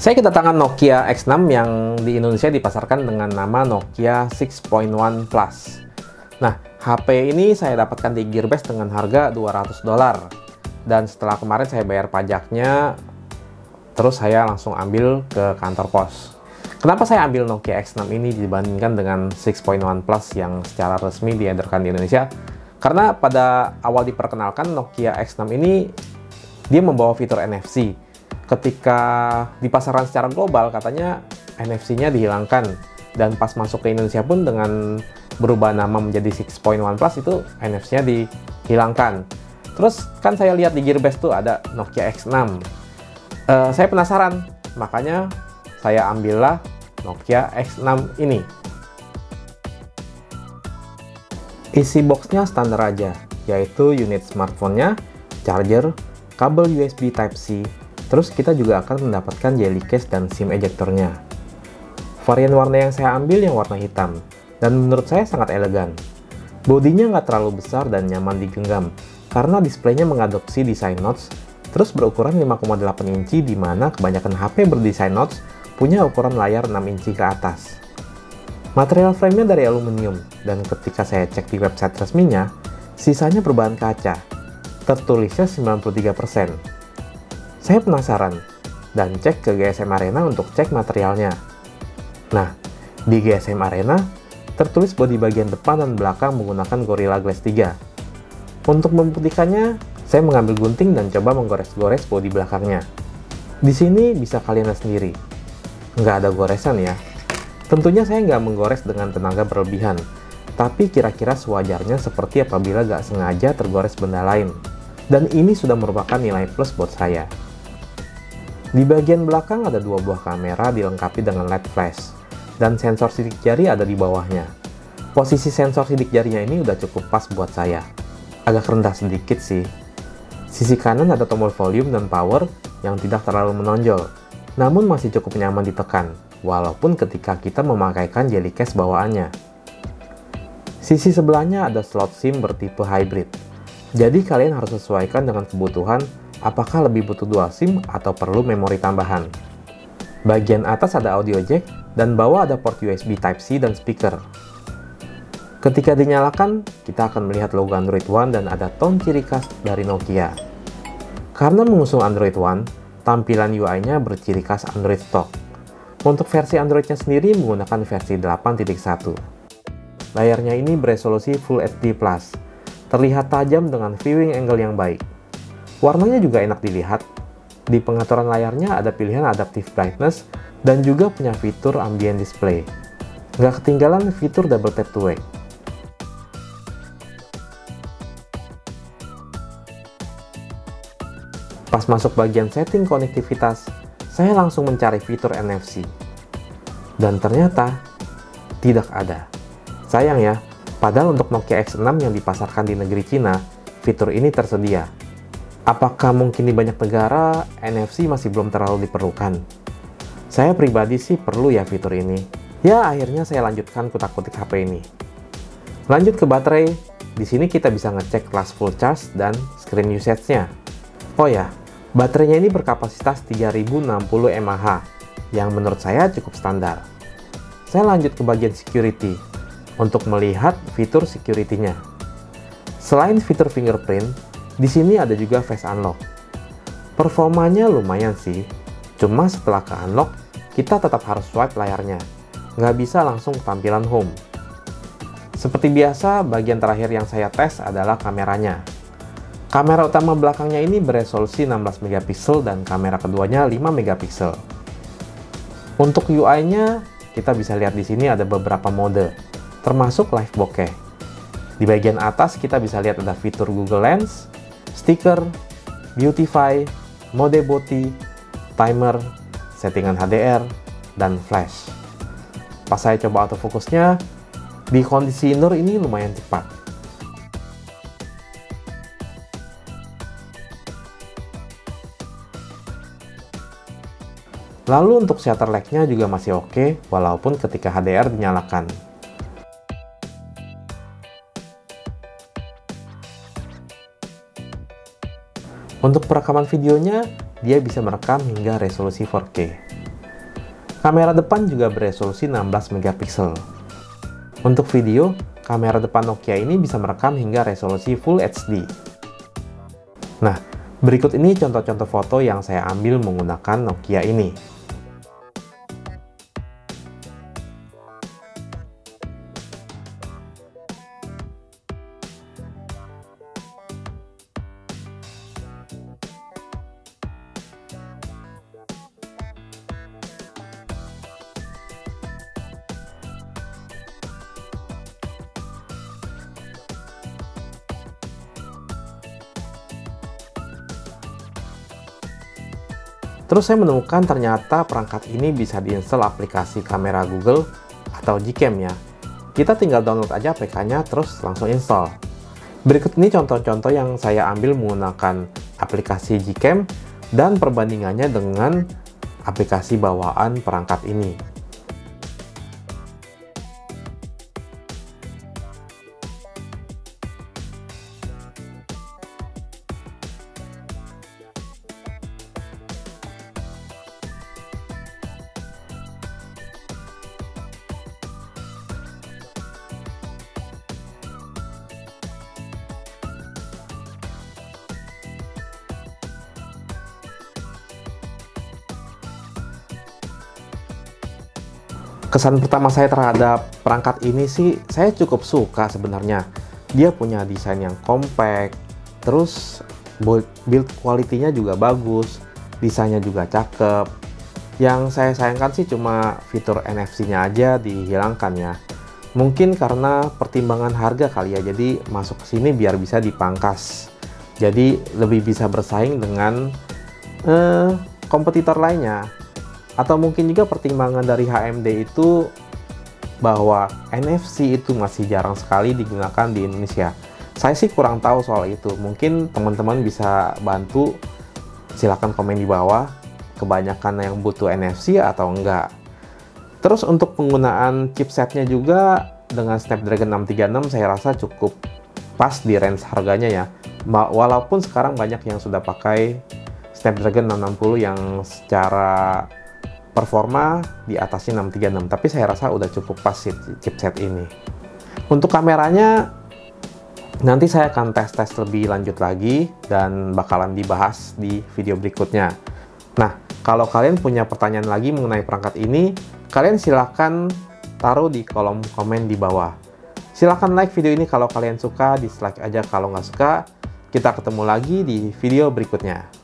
Saya kedatangan Nokia X6 yang di Indonesia dipasarkan dengan nama Nokia 6.1 Plus. Nah, HP ini saya dapatkan di Gearbest dengan harga 200 dolar. Dan setelah kemarin saya bayar pajaknya, terus saya langsung ambil ke kantor pos. Kenapa saya ambil Nokia X6 ini dibandingkan dengan 6.1 Plus yang secara resmi diedarkan di Indonesia? Karena pada awal diperkenalkan Nokia X6 ini dia membawa fitur NFC. Ketika di pasaran secara global katanya NFC-nya dihilangkan dan pas masuk ke Indonesia pun dengan berubah nama menjadi 6.1 Plus itu NFC-nya dihilangkan. Terus kan saya lihat di Gearbest tuh ada Nokia X6. Uh, eh, saya penasaran, makanya saya ambillah Nokia X6 ini. Isi boxnya standar aja, yaitu unit smartphone-nya, charger, kabel USB Type-C, terus kita juga akan mendapatkan jelly case dan SIM ejectornya. Varian warna yang saya ambil yang warna hitam, dan menurut saya sangat elegan. Bodinya nggak terlalu besar dan nyaman digenggam, karena displaynya mengadopsi desain notch, terus berukuran 5,8 inci di mana kebanyakan HP berdesain notch punya ukuran layar 6 inci ke atas. Material frame-nya dari aluminium, dan ketika saya cek di website resminya, sisanya berbahan kaca. Tertulisnya 93%. Saya penasaran, dan cek ke GSM Arena untuk cek materialnya. Nah, di GSM Arena, tertulis bodi bagian depan dan belakang menggunakan Gorilla Glass 3. Untuk membuktikannya, saya mengambil gunting dan coba menggores-gores bodi belakangnya. Di sini bisa kalian lihat sendiri. Nggak ada goresan ya, Tentunya saya nggak menggores dengan tenaga berlebihan, tapi kira-kira sewajarnya seperti apabila nggak sengaja tergores benda lain. Dan ini sudah merupakan nilai plus buat saya. Di bagian belakang ada dua buah kamera dilengkapi dengan LED flash, dan sensor sidik jari ada di bawahnya. Posisi sensor sidik jarinya ini udah cukup pas buat saya. Agak rendah sedikit sih. Sisi kanan ada tombol volume dan power yang tidak terlalu menonjol, namun masih cukup nyaman ditekan walaupun ketika kita memakaikan jelly case bawaannya. Sisi sebelahnya ada slot SIM bertipe hybrid. Jadi kalian harus sesuaikan dengan kebutuhan apakah lebih butuh dual SIM atau perlu memori tambahan. Bagian atas ada audio jack dan bawah ada port USB Type-C dan speaker. Ketika dinyalakan, kita akan melihat logo Android One dan ada tone ciri khas dari Nokia. Karena mengusung Android One, tampilan UI-nya berciri khas Android stock. Untuk versi Android-nya sendiri menggunakan versi 8.1. Layarnya ini beresolusi Full HD+, terlihat tajam dengan viewing angle yang baik. Warnanya juga enak dilihat. Di pengaturan layarnya ada pilihan adaptive brightness dan juga punya fitur ambient display. Nggak ketinggalan fitur double tap to wake. Pas masuk bagian setting konektivitas, saya langsung mencari fitur NFC. Dan ternyata tidak ada. Sayang ya, padahal untuk Nokia X6 yang dipasarkan di negeri Cina, fitur ini tersedia. Apakah mungkin di banyak negara NFC masih belum terlalu diperlukan? Saya pribadi sih perlu ya fitur ini. Ya, akhirnya saya lanjutkan kutak-kutik HP ini. Lanjut ke baterai, di sini kita bisa ngecek kelas full charge dan screen usage-nya. Oh ya, Baterainya ini berkapasitas 3060 mAh, yang menurut saya cukup standar. Saya lanjut ke bagian security, untuk melihat fitur security-nya. Selain fitur fingerprint, di sini ada juga face unlock. Performanya lumayan sih, cuma setelah ke unlock, kita tetap harus swipe layarnya. Nggak bisa langsung tampilan home. Seperti biasa, bagian terakhir yang saya tes adalah kameranya. Kamera utama belakangnya ini beresolusi 16 megapiksel dan kamera keduanya 5 megapiksel. Untuk UI-nya, kita bisa lihat di sini ada beberapa mode, termasuk live bokeh. Di bagian atas kita bisa lihat ada fitur Google Lens, stiker, beautify, mode boti, timer, settingan HDR, dan flash. Pas saya coba autofocusnya, di kondisi indoor ini lumayan cepat. Lalu untuk shutter lag-nya juga masih oke, walaupun ketika HDR dinyalakan. Untuk perekaman videonya, dia bisa merekam hingga resolusi 4K. Kamera depan juga beresolusi 16 megapiksel. Untuk video, kamera depan Nokia ini bisa merekam hingga resolusi Full HD. Nah, berikut ini contoh-contoh foto yang saya ambil menggunakan Nokia ini. Terus saya menemukan ternyata perangkat ini bisa diinstal aplikasi kamera Google atau Gcam ya. Kita tinggal download aja APK-nya terus langsung install. Berikut ini contoh-contoh yang saya ambil menggunakan aplikasi Gcam dan perbandingannya dengan aplikasi bawaan perangkat ini. Kesan pertama saya terhadap perangkat ini sih saya cukup suka sebenarnya. Dia punya desain yang compact terus build quality-nya juga bagus desainnya juga cakep. Yang saya sayangkan sih cuma fitur NFC-nya aja dihilangkan ya. Mungkin karena pertimbangan harga kali ya jadi masuk ke sini biar bisa dipangkas. Jadi lebih bisa bersaing dengan eh, kompetitor lainnya atau mungkin juga pertimbangan dari HMD itu bahwa NFC itu masih jarang sekali digunakan di Indonesia. Saya sih kurang tahu soal itu. Mungkin teman-teman bisa bantu. Silahkan komen di bawah. Kebanyakan yang butuh NFC atau enggak. Terus untuk penggunaan chipsetnya juga dengan Snapdragon 636 saya rasa cukup pas di range harganya ya. Walaupun sekarang banyak yang sudah pakai Snapdragon 660 yang secara performa di atasnya 636 tapi saya rasa udah cukup pas chipset ini. Untuk kameranya nanti saya akan tes-tes lebih lanjut lagi dan bakalan dibahas di video berikutnya. Nah kalau kalian punya pertanyaan lagi mengenai perangkat ini kalian silahkan taruh di kolom komen di bawah. Silahkan like video ini kalau kalian suka dislike aja kalau nggak suka. Kita ketemu lagi di video berikutnya